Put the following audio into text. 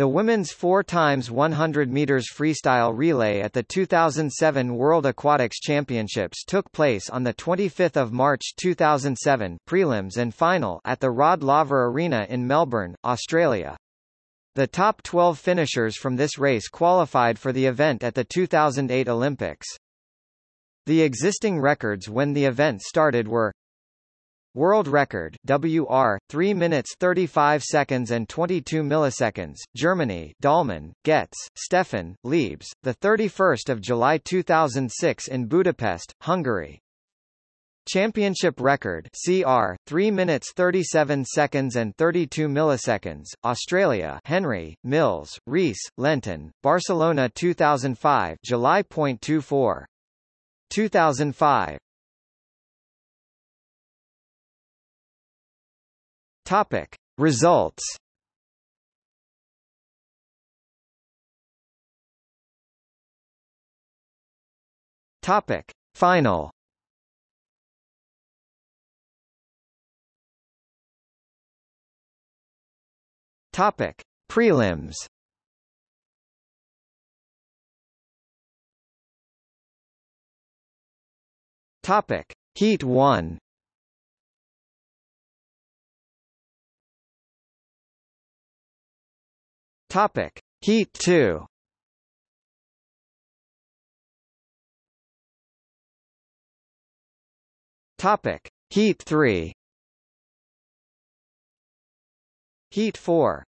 The women's 4 times 100 meters freestyle relay at the 2007 World Aquatics Championships took place on the 25th of March 2007 prelims and final at the Rod Laver Arena in Melbourne, Australia. The top 12 finishers from this race qualified for the event at the 2008 Olympics. The existing records when the event started were World record WR 3 minutes 35 seconds and 22 milliseconds Germany Dallmann Götz Steffen Liebs the 31st of July 2006 in Budapest Hungary. Championship record CR 3 minutes 37 seconds and 32 milliseconds Australia Henry Mills Reese Lenton Barcelona 2005 July.24 2005 Topic. Results. Topic. Final. Topic. Prelims. Topic. Heat 1 Topic. Heat 2 Topic. Heat 3 Heat 4